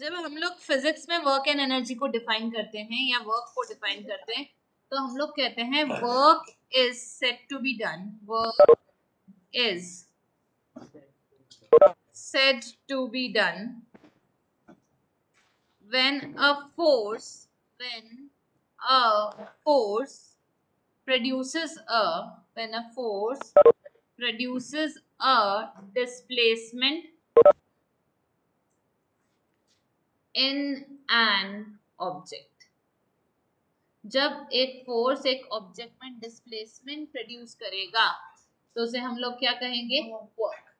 जब हम लोग फिजिक्स में वर्क एंड एनर्जी को डिफाइन करते हैं या वर्क को डिफाइन करते हैं तो हम लोग कहते हैं work is set to be done work is set to be done when a force when a force produces a when a force produces a displacement in an object जब एक फोर्स एक ऑब्जेक्ट में displacement produce करेगा तो उसे हम लोग क्या कहेंगे? वर्क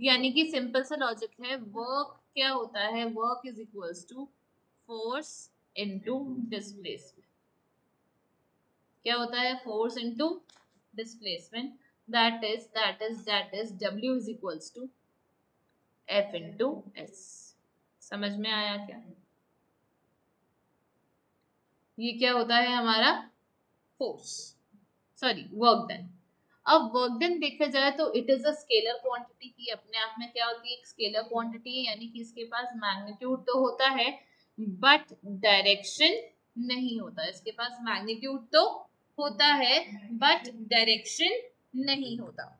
यानी कि सिंपल सा लॉजिक है वर्क क्या होता है? Work is equals to force into displacement क्या होता है? Force into displacement that is that is that is W is equals to F into S समझ में आया क्या? ये क्या होता है हमारा? फोर्स सॉरी वर्क डन अब वर्क डन देखा जाए तो it is a scalar quantity की अपने आप में क्या होती है? एक स्केलर क्वांटिटी यानी कि इसके पास मैग्नीट्यूड तो होता है बट डायरेक्शन नहीं होता। इसके पास मैग्नीट्यूड तो होता है बट डायरेक्शन नहीं होता।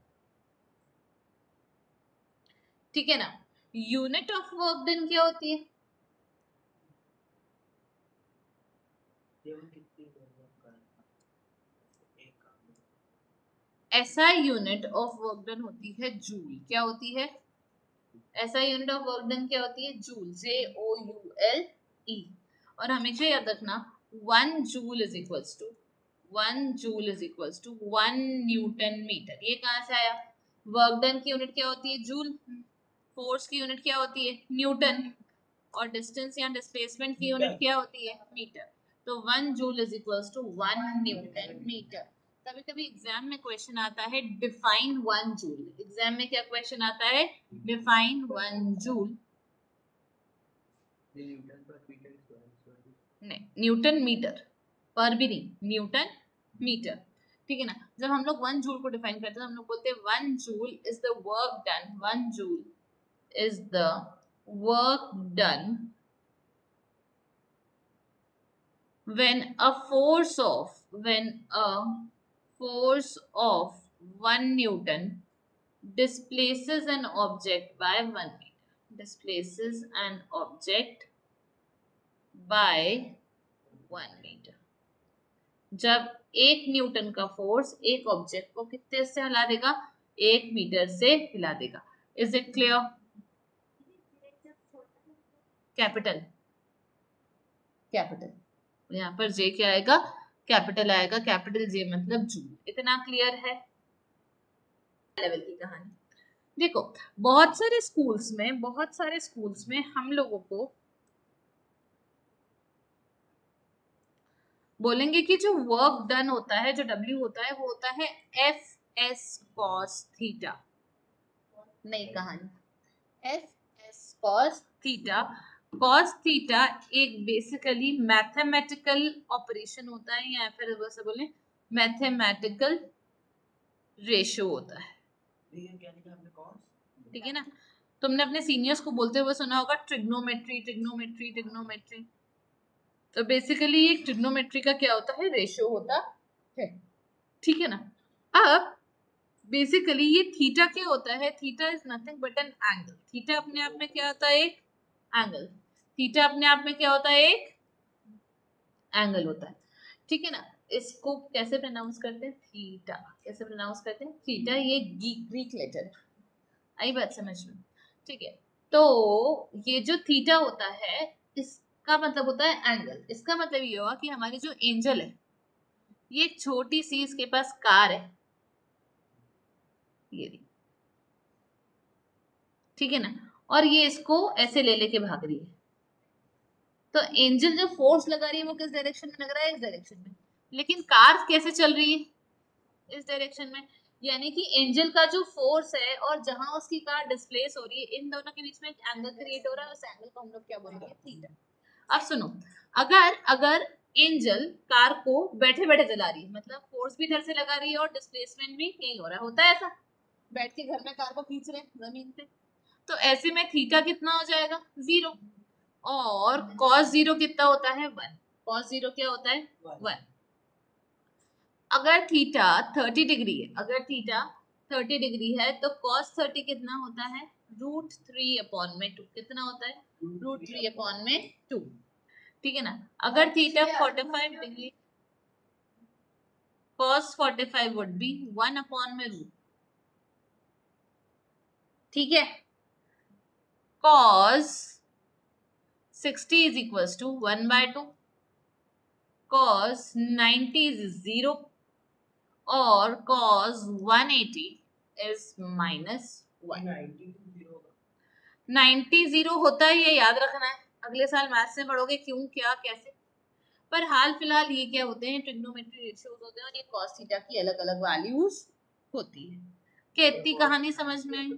ठीक है ना? यूनिट ऑफ़ वर्क डन क्या होती है? ऐसा यूनिट ऑफ़ वर्क डन होती है जूल। क्या होती है? ऐसा यूनिट ऑफ़ वर्क डन क्या होती है? Joule. J O U L E और हमेशा याद रखना? One joule is equals to, one joule is equals to one newton metre. ये कहाँ से आया? वर्क डन की यूनिट क्या होती है? जूल। फोर्स की यूनिट क्या होती है? न्यूटन। और डिस्टेंस या डिस्प्लेसमेंट की यूनिट क्या होती है? मीटर। तो one joule is equals to one newton metre. कभी कभी एग्ज़ाम में क्वेश्चन आता है डिफाइन वन जूल एग्ज़ाम में क्या क्वेश्चन आता है? Define one joule. नहीं न्यूटन मीटर। पर भी नहीं न्यूटन मीटर। ठीक है ना? जब हम लोग वन जूल को डिफाइन करते हैं हम लोग बोलते हैं one joule is the work done one joule is the work done when a force of when a force of 1 newton displaces an object by 1 meter displaces an object by 1 meter जब एक Newton का force एक object को कितने से हिला देगा एक मीटर से हिला देगा is it clear capital. Capital. यहाँ पर जे क्या आएगा? कैपिटल आएगा। कैपिटल जे मतलब जूल इतना क्लियर है? लेवल की कहानी। देखो बहुत सारे स्कूल्स में बहुत सारे स्कूल्स में हम लोगों को बोलेंगे कि जो वर्क डन होता है जो डब्ल्यू होता है वो होता है एफ़ एस कॉस थीटा नई कहानी। F S cos theta cos theta एक बेसिकली मैथमेटिकल ऑपरेशन होता है या फिर वैसे बोले मैथमेटिकल रेशियो होता है। ठीक है ना? तुमने अपने सीनियर्स को बोलते हुए सुना होगा ट्रिग्नोमेट्री ट्रिग्नोमेट्री ट्रिग्नोमेट्री तो बेसिकली एक ट्रिग्नोमेट्री का क्या होता है? रेशियो होता है। ठीक है ना? अब बेसिकली ये थीटा क्या होता है? Theta is nothing but an angle theta अपने आप में क्या होता है? एक एंगल थीटा अपने आप में क्या होता है? एक एंगल होता है। ठीक है ना? इसको कैसे प्रोनाउंस करते हैं? थीटा। कैसे प्रोनाउंस करते हैं? थीटा, ये ग्रीक लेटर आई बात समझ में ठीक है? तो ये जो थीटा होता है, इसका मतलब होता है एंगल इसका मतलब ये हुआ कि हमारी जो एंजल है, ये एक छोटी सी इसके पास कार है। ये ठीक है ना? और ये इसको ऐसे ले लेके भाग रही है। तो एंजल जो फोर्स लगा रही है वो किस डायरेक्शन में लग रहा है? इस डायरेक्शन में। लेकिन कार कैसे चल रही है? इस डायरेक्शन में। यानी कि एंजल का जो फोर्स है और जहाँ उसकी कार डिस्प्लेस हो रही है, इन दोनों के बीच में एक एंगल क्रिएट हो रहा है, उस एंगल को हम लोग क्या बोलेंगे? थीटा अब सुनो, अगर अगर एंजल कार को बैठे बैठे चला रही है मतलब फोर्स भी इधर से लगा रही है और डिस्प्लेसमेंट भी यही हो रहा है होता है ऐसा? बैठ के घर में कार को खींच रहे ज़मीन पे। तो ऐसे में थीटा कितना हो जाएगा? ज़ीरो और कॉस ज़ीरो कितना होता है? वन कॉस ज़ीरो क्या होता है? वन अगर थीटा थर्टी डिग्री है अगर थीटा थर्टी डिग्री है तो कॉस थर्टी कितना होता है? रूट थ्री अपॉन में टू कितना होता है? रूट थ्री अपॉन में टू ठीक है ना? अगर theta forty five degree cos forty five would be one upon में रूट ठीक है? cos 60 is equals to 1 by 2 cos 90 is 0 और cos 180 is minus 1 90 ज़ीरो होता है ये याद रखना है। अगले साल मैथ्स में पढ़ोगे क्यों क्या कैसे? पर हाल फ़िलहाल ये क्या होते हैं ट्रिग्नोमेट्री रेशियोज होते हैं और ये कॉस थीटा की अलग अलग वैल्यूज़ होती है। क्या इतनी कहानी समझ में आई?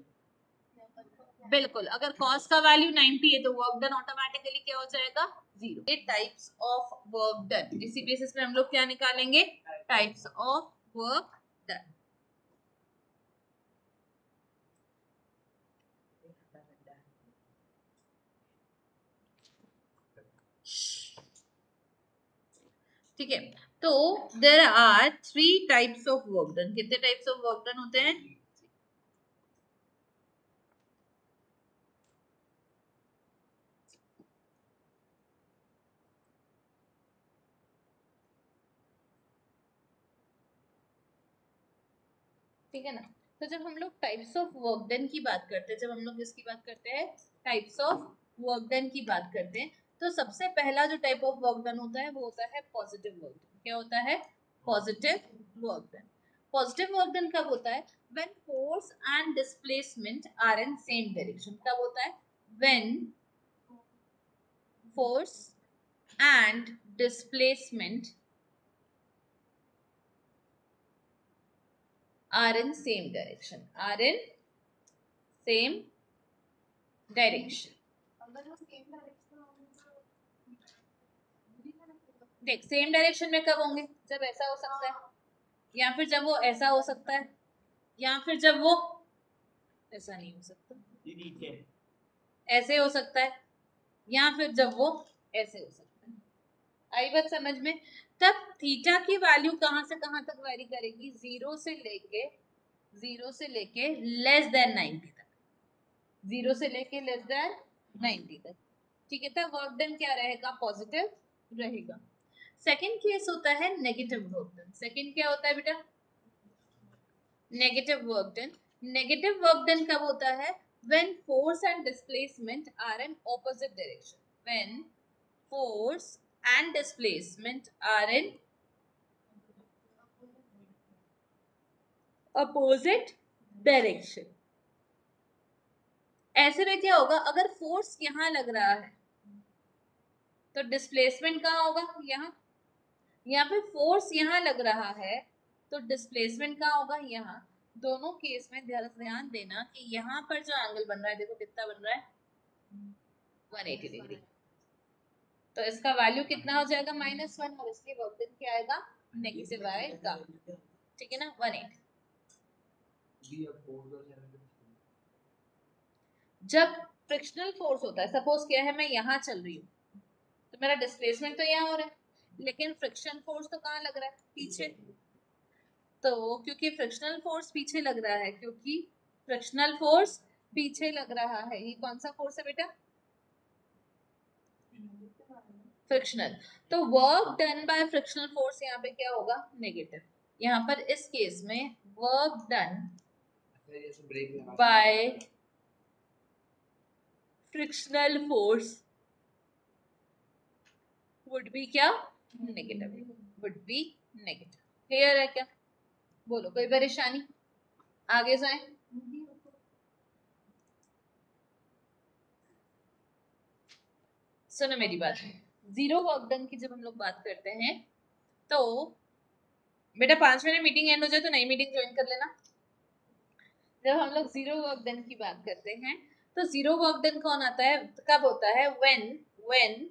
बिल्कुल, अगर कॉस का वैल्यू 90 है तो वर्क डन ऑटोमेटिकली क्या हो जाएगा? Zero types of work done इसी बेसिस पे हम लोग क्या निकालेंगे? टाइप्स ऑफ़ वर्क डन ठीक है तो there are three types of work done कितने टाइप्स ऑफ़ वर्क डन होते हैं? ठीक है ना? तो जब हम लोग टाइप्स ऑफ़ वर्क डन की बात करते हैं, जब हम लोग इसकी बात करते हैं? टाइप्स ऑफ़ वर्क डन की बात करते हैं तो सबसे पहला जो टाइप ऑफ़ वर्क डन होता है, वो होता है पॉजिटिव वर्क डन क्या होता है? Positive work done positive work done कब होता है? When force and displacement are in same direction कब होता है? When force and displacement are in same direction are in same direction देख सेम डायरेक्शन में कब होंगे? जब ऐसा हो सकता है। या फिर जब वो ऐसा हो सकता है। या फिर जब वो ऐसा नहीं हो सकता। ऐसे हो सकता है। या फिर जब वो ऐसे हो सकता है। आई बात समझ में? तब थीटा की वैल्यू कहाँ से कहाँ तक वेरी करेगी? ज़ीरो से लेके ज़ीरो से लेके लेस देन नाइनटी तक। ज़ीरो से लेके लेस देन नाइनटी तक। ठीक है, तब वर्क डन क्या रहेगा? पॉजिटिव रहेगा। सेकेंड केस होता है नेगेटिव वर्क डन सेकेंड क्या होता है बेटा? Negative work done negative work done कब होता है? When force and displacement are in opposite direction when force and displacement are in opposite direction. ऐसे में क्या होगा? अगर फोर्स यहाँ लग रहा है तो डिस्प्लेसमेंट कहाँ होगा? यहाँ। यहाँ पे फोर्स यहाँ लग रहा है तो डिस्प्लेसमेंट कहाँ होगा? यहाँ। दोनों केस में ध्यान देना कि यहाँ पर जो एंगल बन रहा है, देखो कितना बन रहा है। 180 डिग्री तो इसका वैल्यू कितना हो जाएगा? माइनस वन और इसकी वर्क क्या आएगा? नेगेटिव आएगा। ठीक है ना? वन एट जब फ्रिक्शनल फोर्स होता है सपोज़ क्या है? मैं यहाँ चल रही हूँ। तो मेरा डिस्प्लेसमेंट तो यहाँ हो रहा है। लेकिन फ्रिक्शन फोर्स तो कहाँ लग रहा है? पीछे। तो क्योंकि फ्रिक्शनल फोर्स पीछे लग रहा है, क्योंकि फ्रिक्शनल फोर्स पीछे लग रहा है। ये कौन सा फोर्स है बेटा? फ्रिक्शनल तो work done by frictional force यहाँ पे क्या होगा? नेगेटिव यहाँ पर इस केस में work done by frictional force would be क्या? Negative would be negative clear है क्या? बोलो, कोई परेशानी? आगे जाए सुनो मेरी बात। ज़ीरो वर्क डन की जब हम लोग बात करते हैं तो बेटा पाँच मिनट मीटिंग एंड हो जाए तो नई मीटिंग ज्वाइन कर लेना। जब हम लोग ज़ीरो वर्क डन की बात करते हैं तो ज़ीरो वर्क डन कौन आता है? कब होता है? When when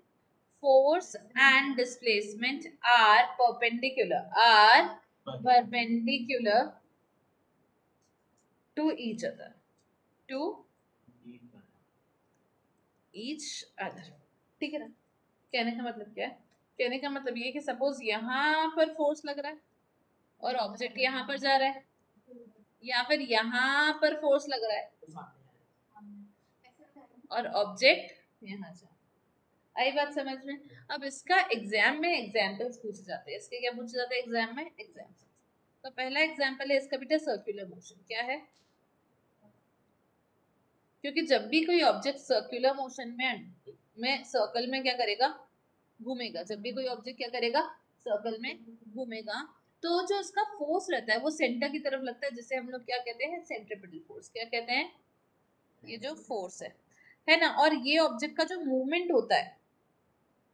force and displacement are perpendicular are perpendicular to each other to each other. ठीक है ना? कहने का मतलब क्या है? कहने का मतलब ये कि सपोज़ यहाँ पर फोर्स लग रहा है और ऑब्जेक्ट यहाँ पर जा रहा है। या फिर यहाँ पर फोर्स लग रहा है। और ऑब्जेक्ट यहाँ जा आई बात समझ में? अब इसका एग्ज़ाम में एग्जाम्पल्स पूछे जाते हैं। इसके क्या पूछे जाते हैं? एग्ज़ाम में एग्जाम्पल्स तो पहला एग्ज़ाम्पल है इसका बेटा सर्कुलर मोशन क्या है? क्योंकि जब भी कोई ऑब्जेक्ट सर्कुलर मोशन में में सर्कल में क्या करेगा? घूमेगा। जब भी कोई ऑब्जेक्ट क्या करेगा? सर्कल में घूमेगा। तो जो उसका फोर्स रहता है, वो सेंटर की तरफ़ लगता है, जिसे हम लोग क्या कहते हैं? सेंट्रिपिटल फोर्स क्या कहते हैं? ये जो फोर्स है। है ना? और ये ऑब्जेक्ट का जो मूवमेंट होता है,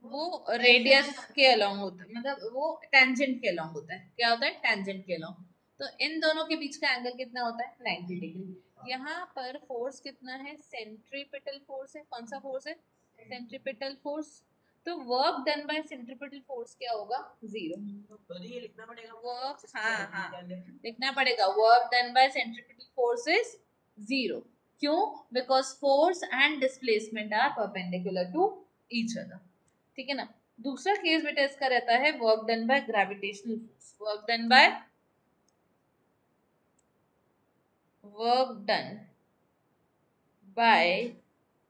वो रेडियस के अलोंग होता है। मतलब वो टेंजेंट के अलोंग होता है। क्या होता है? टेंजेंट के अलोंग तो इन दोनों के बीच का एंगल कितना होता है? 90 डिग्री यहाँ पर फोर्स कितना है? सेंट्रीपिटल फोर्स है। कौन सा फोर्स है? सेंट्रीपिटल फोर्स तो work done by centripetal force क्या होगा? ज़ीरो तो लिखना पड़ेगा। वर्क हाँ हाँ। लिखना पड़ेगा। Work done by centripetal force is zero क्यों? Because force and displacement are perpendicular to each other ठीक है ना? दूसरा केस बेटा इसका रहता है work done by gravitational force work done by work done by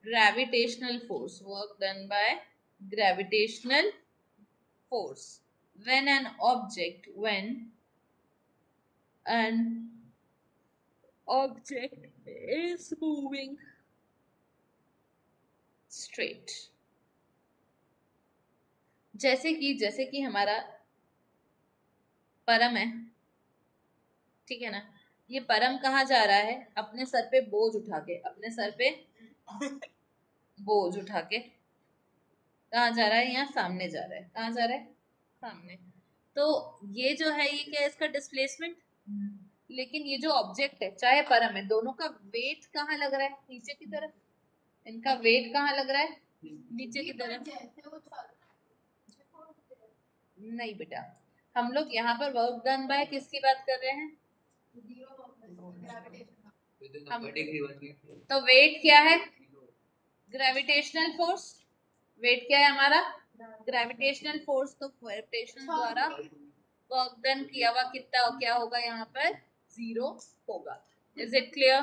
gravitational force work done by gravitational force when an object when an object is moving straight जैसे कि जैसे कि हमारा परम है ठीक है ना ये परम कहाँ जा रहा है अपने सर पे बोझ उठा के अपने सर पे बोझ उठा के। कहाँ जा रहा है? यहाँ सामने जा रहा है। कहाँ जा रहा है? सामने। तो ये जो है ये क्या है इसका डिस्प्लेसमेंट लेकिन ये जो ऑब्जेक्ट है चाहे परम है दोनों का वेट कहाँ लग रहा है? नीचे की तरफ़। इनका वेट कहाँ लग रहा है? नीचे की तरफ़। नहीं बेटा। हम लोग यहाँ पर वर्क डन बाय किसकी बात कर रहे हैं? हम तो वेट क्या है? ग्रेविटेशनल फोर्स वेट क्या है हमारा? ग्रेविटेशनल फोर्स तो ग्रेविटेशनल द्वारा वर्क डन किया हुआ कितना क्या होगा यहाँ पर? ज़ीरो होगा. Is it clear